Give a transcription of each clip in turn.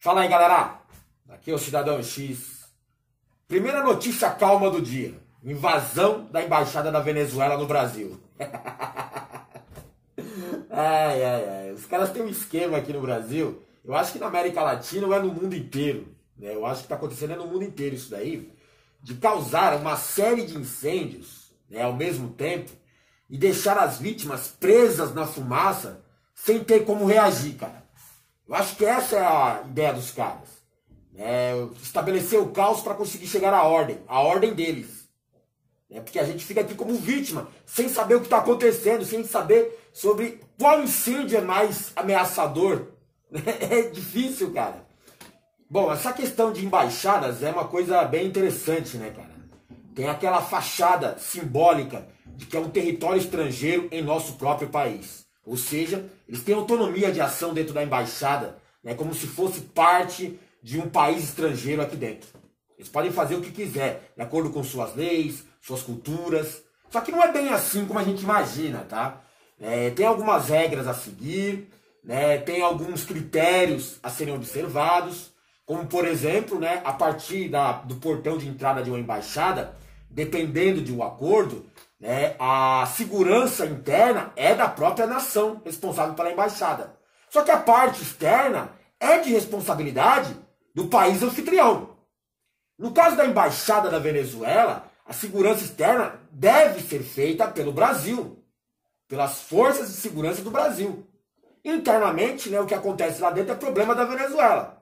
Fala aí, galera. Aqui é o Cidadão X. Primeira notícia calma do dia: invasão da embaixada da Venezuela no Brasil. ai, ai, ai. Os caras têm um esquema aqui no Brasil. Eu acho que na América Latina ou é no mundo inteiro. Né? Eu acho que está acontecendo é no mundo inteiro isso daí. De causar uma série de incêndios né, ao mesmo tempo e deixar as vítimas presas na fumaça sem ter como reagir, cara. Eu acho que essa é a ideia dos caras. É estabelecer o caos para conseguir chegar à ordem, a ordem deles. É porque a gente fica aqui como vítima, sem saber o que está acontecendo, sem saber sobre qual incêndio é mais ameaçador. É difícil, cara. Bom, essa questão de embaixadas é uma coisa bem interessante, né, cara? Tem aquela fachada simbólica de que é um território estrangeiro em nosso próprio país. Ou seja, eles têm autonomia de ação dentro da embaixada, né, como se fosse parte de um país estrangeiro aqui dentro. Eles podem fazer o que quiser, de acordo com suas leis, suas culturas. Só que não é bem assim como a gente imagina, tá? É, tem algumas regras a seguir, né, tem alguns critérios a serem observados, como por exemplo, né, a partir da, do portão de entrada de uma embaixada, dependendo de um acordo, né, a segurança interna é da própria nação responsável pela embaixada. Só que a parte externa é de responsabilidade do país anfitrião. No caso da embaixada da Venezuela, a segurança externa deve ser feita pelo Brasil, pelas forças de segurança do Brasil. Internamente, né, o que acontece lá dentro é problema da Venezuela.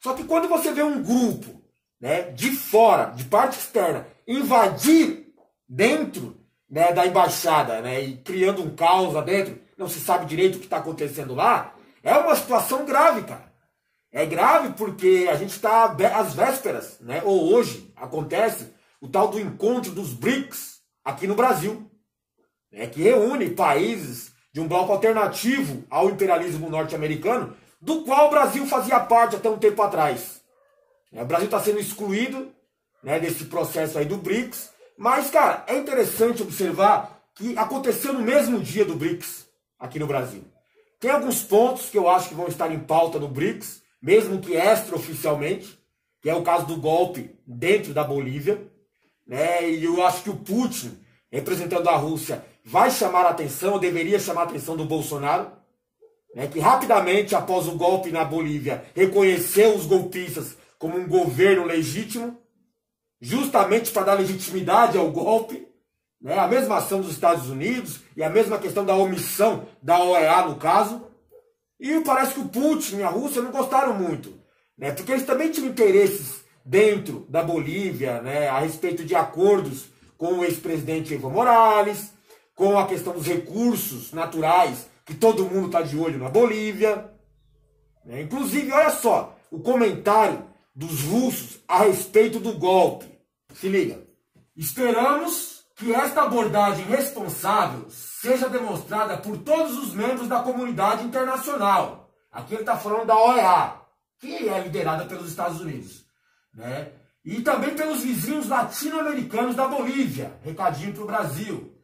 Só que quando você vê um grupo né, de fora, de parte externa, invadir dentro né, da embaixada, né, e criando um caos lá dentro, não se sabe direito o que está acontecendo lá, é uma situação grave, cara. É grave porque a gente está às vésperas, né, ou hoje acontece o tal do encontro dos BRICS aqui no Brasil, né, que reúne países de um bloco alternativo ao imperialismo norte-americano, do qual o Brasil fazia parte até um tempo atrás. É, o Brasil está sendo excluído né, desse processo aí do BRICS, mas, cara, é interessante observar que aconteceu no mesmo dia do BRICS aqui no Brasil. Tem alguns pontos que eu acho que vão estar em pauta no BRICS, mesmo que extraoficialmente, que é o caso do golpe dentro da Bolívia. Né? E eu acho que o Putin, representando a Rússia, vai chamar a atenção, ou deveria chamar a atenção do Bolsonaro, né? que rapidamente, após o golpe na Bolívia, reconheceu os golpistas como um governo legítimo justamente para dar legitimidade ao golpe, né? a mesma ação dos Estados Unidos e a mesma questão da omissão da OEA no caso. E parece que o Putin e a Rússia não gostaram muito, né? porque eles também tinham interesses dentro da Bolívia né? a respeito de acordos com o ex-presidente Evo Morales, com a questão dos recursos naturais, que todo mundo está de olho na Bolívia. Né? Inclusive, olha só, o comentário dos russos a respeito do golpe. Se liga. Esperamos que esta abordagem responsável seja demonstrada por todos os membros da comunidade internacional. Aqui ele está falando da OEA, que é liderada pelos Estados Unidos. Né? E também pelos vizinhos latino-americanos da Bolívia, recadinho para o Brasil.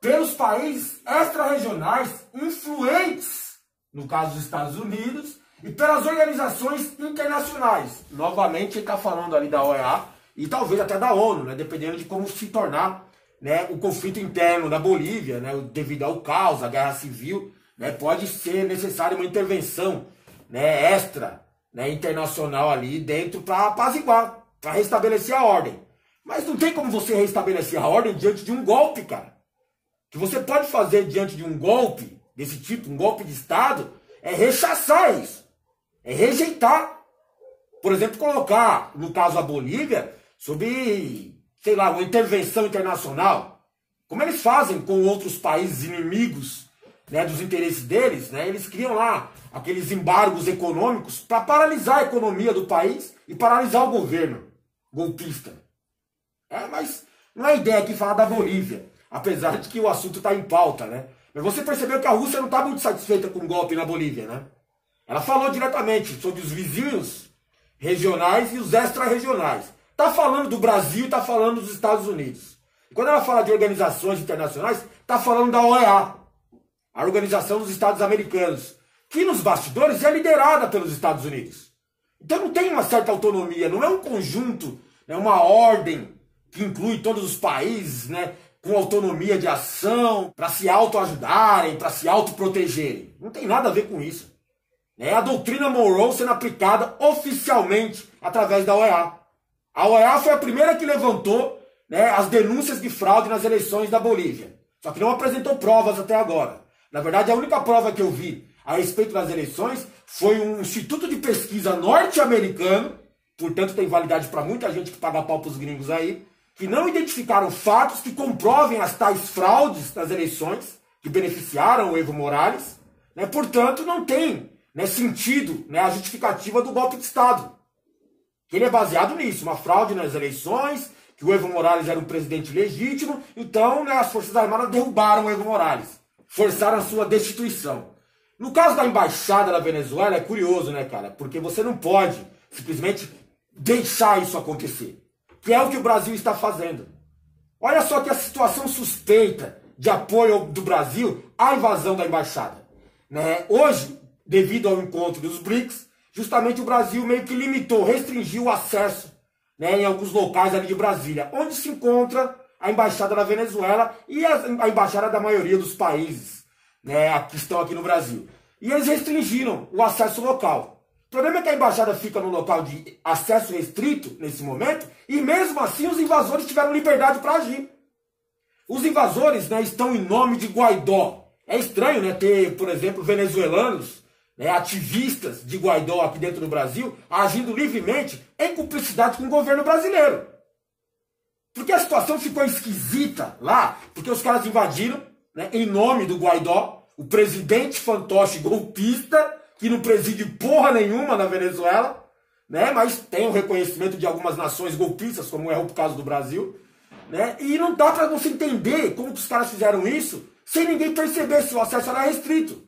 Pelos países extra-regionais influentes, no caso dos Estados Unidos, e pelas organizações internacionais. Novamente, ele está falando ali da OEA e talvez até da ONU, né, dependendo de como se tornar né, o conflito interno na Bolívia, né, devido ao caos, à guerra civil, né, pode ser necessária uma intervenção né, extra né, internacional ali dentro para apaziguar, para restabelecer a ordem. Mas não tem como você restabelecer a ordem diante de um golpe, cara. O que você pode fazer diante de um golpe desse tipo, um golpe de Estado, é rechaçar isso é rejeitar. Por exemplo, colocar, no caso a Bolívia, sob, sei lá, uma intervenção internacional. Como eles fazem com outros países inimigos né, dos interesses deles, né, eles criam lá aqueles embargos econômicos para paralisar a economia do país e paralisar o governo golpista. É, mas não é ideia aqui falar da Bolívia, apesar de que o assunto está em pauta, né? Mas você percebeu que a Rússia não está muito satisfeita com o golpe na Bolívia, né? Ela falou diretamente sobre os vizinhos regionais e os extra-regionais. Está falando do Brasil está falando dos Estados Unidos. E quando ela fala de organizações internacionais, está falando da OEA, a Organização dos Estados Americanos, que nos bastidores é liderada pelos Estados Unidos. Então não tem uma certa autonomia, não é um conjunto, é uma ordem que inclui todos os países, né? Com autonomia de ação, para se autoajudarem, para se autoprotegerem. Não tem nada a ver com isso. É a doutrina Monroe sendo aplicada oficialmente através da OEA. A OEA foi a primeira que levantou né, as denúncias de fraude nas eleições da Bolívia. Só que não apresentou provas até agora. Na verdade, a única prova que eu vi a respeito das eleições foi um instituto de pesquisa norte-americano, portanto tem validade para muita gente que paga pau para os gringos aí, que não identificaram fatos que comprovem as tais fraudes das eleições que beneficiaram o Evo Morales. Né? Portanto, não tem né, sentido né, a justificativa do golpe de Estado. Que ele é baseado nisso, uma fraude nas eleições, que o Evo Morales era um presidente legítimo, então né, as Forças Armadas derrubaram o Evo Morales, forçaram a sua destituição. No caso da embaixada da Venezuela é curioso, né, cara? Porque você não pode simplesmente deixar isso acontecer, que é o que o Brasil está fazendo. Olha só que a situação suspeita de apoio do Brasil à invasão da embaixada. Né? Hoje, devido ao encontro dos BRICS, justamente o Brasil meio que limitou, restringiu o acesso né, em alguns locais ali de Brasília, onde se encontra a embaixada da Venezuela e a, embaixada da maioria dos países né, que estão aqui no Brasil. E eles restringiram o acesso local. O problema é que a embaixada fica no local de acesso restrito nesse momento e mesmo assim os invasores tiveram liberdade para agir. Os invasores né, estão em nome de Guaidó. É estranho né, ter, por exemplo, venezuelanos né, ativistas de Guaidó aqui dentro do Brasil agindo livremente em cumplicidade com o governo brasileiro. Porque a situação ficou esquisita lá, porque os caras invadiram, né, em nome do Guaidó, o presidente fantoche golpista, que não preside porra nenhuma na Venezuela, né, mas tem o reconhecimento de algumas nações golpistas, como é o caso do Brasil. Né, e não dá para não se entender como que os caras fizeram isso sem ninguém perceber se o acesso era restrito.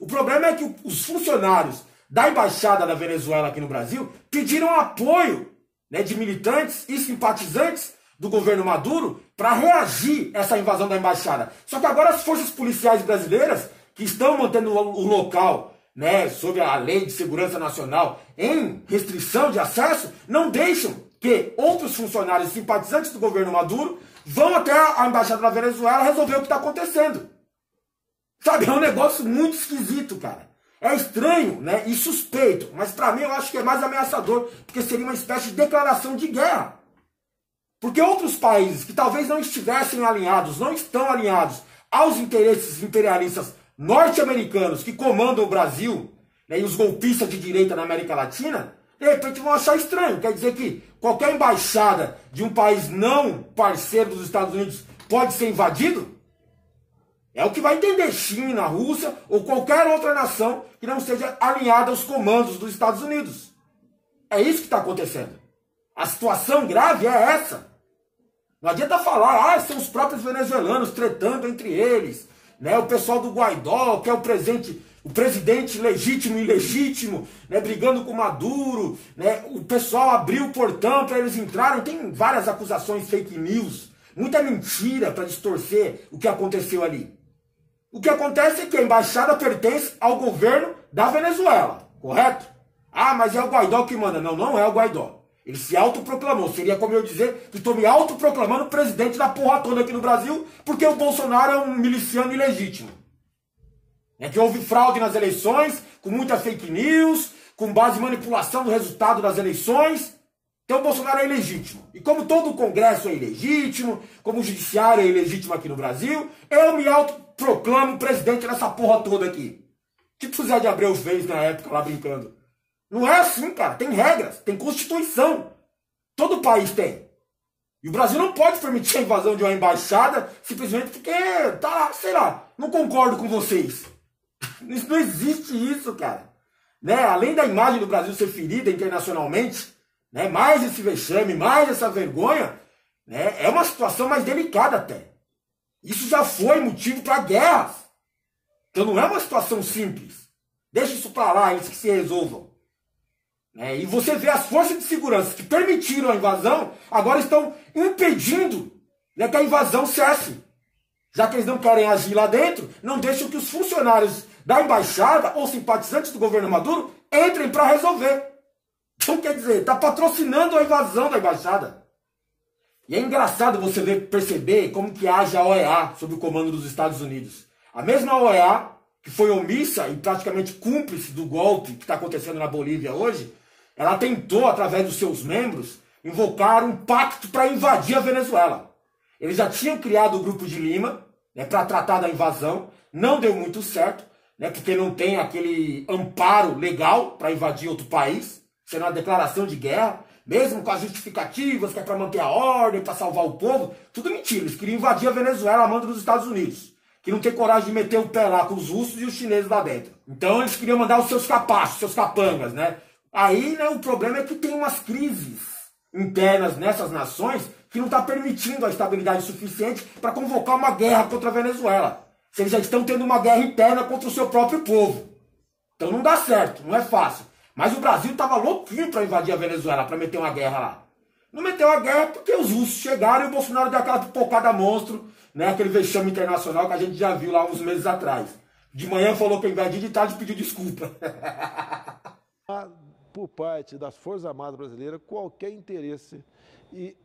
O problema é que os funcionários da embaixada da Venezuela aqui no Brasil pediram apoio né, de militantes e simpatizantes do governo Maduro para reagir a essa invasão da embaixada. Só que agora as forças policiais brasileiras, que estão mantendo o local né, sob a lei de segurança nacional em restrição de acesso, não deixam que outros funcionários simpatizantes do governo Maduro vão até a embaixada da Venezuela resolver o que está acontecendo. Sabe, é um negócio muito esquisito, cara. É estranho, né? E suspeito. Mas para mim eu acho que é mais ameaçador, porque seria uma espécie de declaração de guerra. Porque outros países que talvez não estivessem alinhados, não estão alinhados aos interesses imperialistas norte-americanos que comandam o Brasil, né, e os golpistas de direita na América Latina, de repente vão achar estranho. Quer dizer que qualquer embaixada de um país não parceiro dos Estados Unidos pode ser invadido? É o que vai entender China, Rússia ou qualquer outra nação que não seja alinhada aos comandos dos Estados Unidos. É isso que está acontecendo. A situação grave é essa. Não adianta falar, ah, são os próprios venezuelanos tretando entre eles, né? O pessoal do Guaidó, que é o presidente, o presidente legítimo e ilegítimo, né? brigando com Maduro, né? O pessoal abriu o portão para eles entrarem. Tem várias acusações fake news, muita mentira para distorcer o que aconteceu ali. O que acontece é que a embaixada pertence ao governo da Venezuela, correto? Ah, mas é o Guaidó que manda. Não, não é o Guaidó. Ele se autoproclamou. Seria como eu dizer que estou me autoproclamando presidente da porra toda aqui no Brasil, porque o Bolsonaro é um miliciano ilegítimo. É que houve fraude nas eleições, com muita fake news, com base em manipulação do resultado das eleições. Então o Bolsonaro é ilegítimo. E como todo o Congresso é ilegítimo, como o Judiciário é ilegítimo aqui no Brasil, eu me autoproclamo presidente dessa porra toda aqui. Tipo o Zé de Abreu fez na época lá brincando. Não é assim, cara. Tem regras, tem Constituição. Todo país tem. E o Brasil não pode permitir a invasão de uma embaixada simplesmente porque, tá sei lá, não concordo com vocês. Não existe isso, cara. Né? Além da imagem do Brasil ser ferida internacionalmente, né? mais esse vexame, mais essa vergonha, né? é uma situação mais delicada até. Isso já foi motivo para guerras. Então não é uma situação simples. Deixa isso para lá, eles que se resolvam. Né? E você vê as forças de segurança que permitiram a invasão, agora estão impedindo né, que a invasão cesse. Já que eles não querem agir lá dentro, não deixam que os funcionários da embaixada ou simpatizantes do governo Maduro entrem para resolver. Então quer dizer, está patrocinando a invasão da embaixada. E é engraçado você ver, perceber como que age a OEA sob o comando dos Estados Unidos. A mesma OEA que foi omissa e praticamente cúmplice do golpe que está acontecendo na Bolívia hoje, ela tentou, através dos seus membros, invocar um pacto para invadir a Venezuela. Eles já tinham criado o Grupo de Lima né, para tratar da invasão, não deu muito certo, né, porque não tem aquele amparo legal para invadir outro país, sendo uma declaração de guerra, mesmo com as justificativas que é para manter a ordem, para salvar o povo, tudo mentira. Eles queriam invadir a Venezuela a mando dos Estados Unidos, que não tem coragem de meter o pé lá com os russos e os chineses lá dentro. Então eles queriam mandar os seus capachos, seus capangas, né? Aí né, o problema é que tem umas crises internas nessas nações que não está permitindo a estabilidade suficiente para convocar uma guerra contra a Venezuela. Se eles já estão tendo uma guerra interna contra o seu próprio povo. Então não dá certo, não é fácil. Mas o Brasil estava louquinho para invadir a Venezuela, para meter uma guerra lá. Não meteu a guerra porque os russos chegaram e o Bolsonaro deu aquela pipocada monstro, né? aquele vexame internacional que a gente já viu lá uns meses atrás. De manhã falou que invadir, de tarde pediu desculpa. por parte das Forças Armadas Brasileiras qualquer interesse e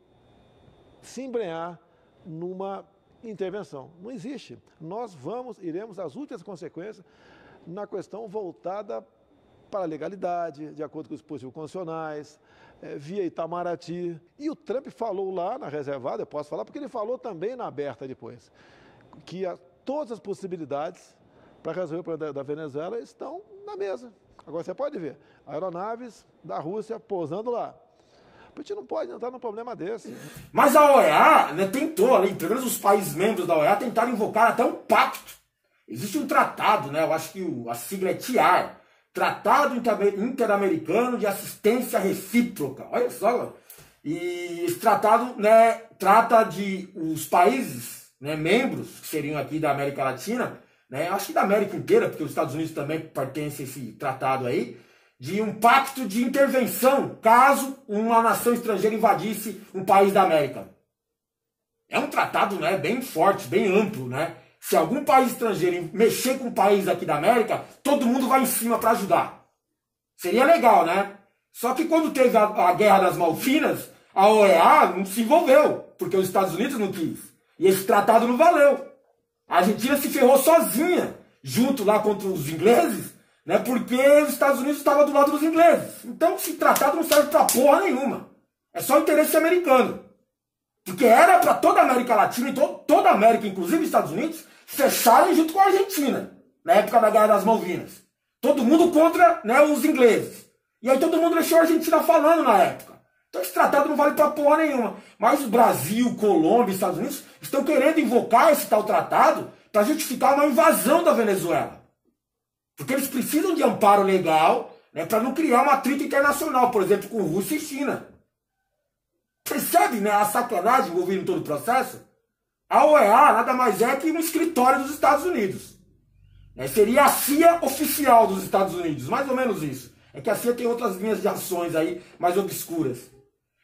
se embrenhar numa intervenção. Não existe. Nós vamos, iremos às últimas consequências na questão voltada para a legalidade, de acordo com os dispositivos constitucionais, é, via Itamaraty. E o Trump falou lá na reservada, eu posso falar, porque ele falou também na aberta depois, que a, todas as possibilidades para resolver o problema da, da Venezuela estão na mesa. Agora você pode ver, aeronaves da Rússia pousando lá. A gente não pode entrar num problema desse. Mas a OEA né, tentou, ali, pelo menos os países membros da OEA tentaram invocar até um pacto. Existe um tratado, né? Eu acho que o, a sigla é TIAR, Tratado Interamericano de Assistência Recíproca. Olha só. E esse tratado né, trata de os países né, membros, que seriam aqui da América Latina, né, acho que da América inteira, porque os Estados Unidos também pertencem a esse tratado aí, de um pacto de intervenção caso uma nação estrangeira invadisse um país da América. É um tratado né, bem forte, bem amplo. Né? Se algum país estrangeiro mexer com um país aqui da América, todo mundo vai em cima para ajudar. Seria legal, né? Só que quando teve a, a Guerra das Malvinas, a OEA não se envolveu, porque os Estados Unidos não quis. E esse tratado não valeu. A Argentina se ferrou sozinha, junto lá contra os ingleses, né? Porque os Estados Unidos estavam do lado dos ingleses. Então esse tratado não serve pra porra nenhuma. É só interesse americano. Porque era para toda a América Latina e toda a América, inclusive os Estados Unidos, fecharem junto com a Argentina, na época da Guerra das Malvinas. Todo mundo contra né, os ingleses. E aí todo mundo deixou a Argentina falando na época. Então esse tratado não vale para porra nenhuma. Mas o Brasil, Colômbia Estados Unidos estão querendo invocar esse tal tratado para justificar uma invasão da Venezuela. Porque eles precisam de amparo legal né, para não criar uma atrito internacional, por exemplo, com Rússia e China. Percebe né, a sacanagem envolvida em todo o processo? A OEA nada mais é que um escritório dos Estados Unidos. Né, seria a CIA oficial dos Estados Unidos, mais ou menos isso. É que a CIA tem outras linhas de ações aí mais obscuras.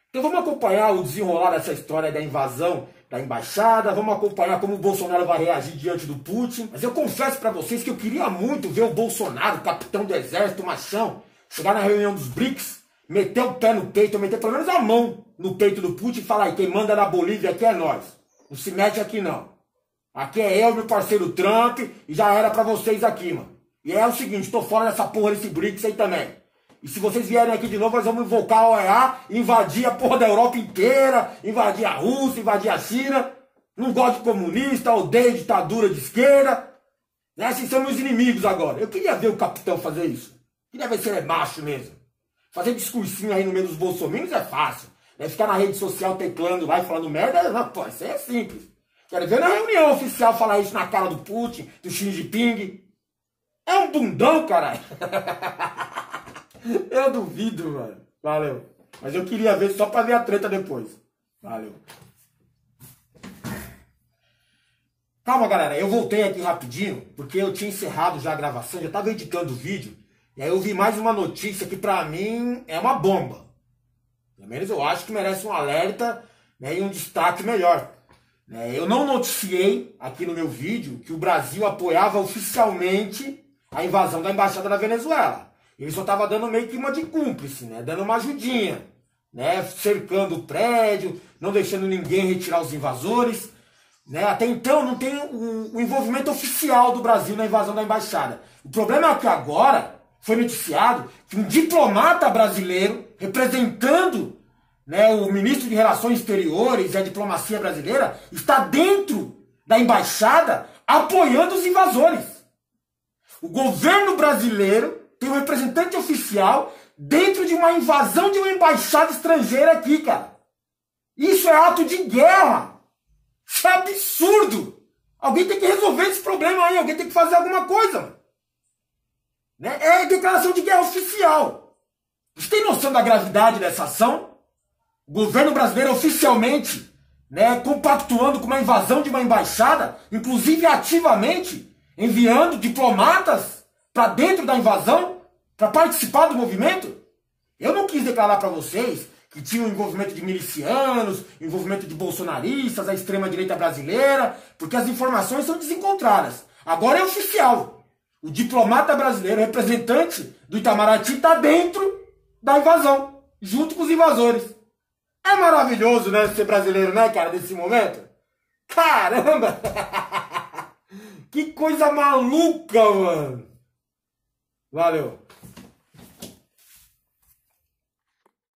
Então vamos acompanhar o desenrolar dessa história da invasão da embaixada, vamos acompanhar como o Bolsonaro vai reagir diante do Putin. Mas eu confesso para vocês que eu queria muito ver o Bolsonaro, capitão do exército, machão, chegar na reunião dos BRICS, meter o pé no peito, meter pelo menos a mão no peito do Putin e falar quem manda na Bolívia aqui é nós. Não se mete aqui não. Aqui é eu, meu parceiro Trump, e já era para vocês aqui, mano. E é o seguinte, tô fora dessa porra desse BRICS aí também. E se vocês vierem aqui de novo, nós vamos invocar a OEA, invadir a porra da Europa inteira, invadir a Rússia, invadir a China. Não gosto de comunista, odeio ditadura de esquerda. Né? Esses são meus inimigos agora. Eu queria ver o capitão fazer isso. Queria ver se ele é macho mesmo. Fazer discursinho aí no meio dos bolsominions é fácil. Né? Ficar na rede social teclando lá e falando merda, pô, isso é simples. Quero ver na reunião oficial falar isso na cara do Putin, do Xi Jinping. É um bundão, caralho. Eu duvido, mano. Valeu. Mas eu queria ver só pra ver a treta depois. Valeu. Calma, galera. Eu voltei aqui rapidinho, porque eu tinha encerrado já a gravação, já tava editando o vídeo. E aí eu vi mais uma notícia que pra mim é uma bomba. Pelo menos eu acho que merece um alerta né, e um destaque melhor. Né, eu não noticiei aqui no meu vídeo que o Brasil apoiava oficialmente a invasão da embaixada da Venezuela. Ele só tava dando meio que uma de cúmplice, né? Dando uma ajudinha, né? Cercando o prédio, não deixando ninguém retirar os invasores. Né? Até então não tem o, o envolvimento oficial do Brasil na invasão da embaixada. O problema é que agora foi noticiado que um diplomata brasileiro, representando né, o ministro de Relações Exteriores e a diplomacia brasileira, está dentro da embaixada apoiando os invasores. O governo brasileiro tem um representante oficial dentro de uma invasão de uma embaixada estrangeira aqui, cara. Isso é ato de guerra. Isso é absurdo. Alguém tem que resolver esse problema aí, alguém tem que fazer alguma coisa. Né? É declaração de guerra oficial. Você tem noção da gravidade dessa ação? O governo brasileiro oficialmente né, compactuando com uma invasão de uma embaixada, inclusive ativamente enviando diplomatas para dentro da invasão para participar do movimento. Eu não quis declarar para vocês que tinha o envolvimento de milicianos, envolvimento de bolsonaristas, a extrema-direita brasileira, porque as informações são desencontradas. Agora é oficial. O diplomata brasileiro, representante do Itamaraty, está dentro da invasão, junto com os invasores. É maravilhoso, né, ser brasileiro, né, cara, desse momento? Caramba! que coisa maluca, mano! Valeu!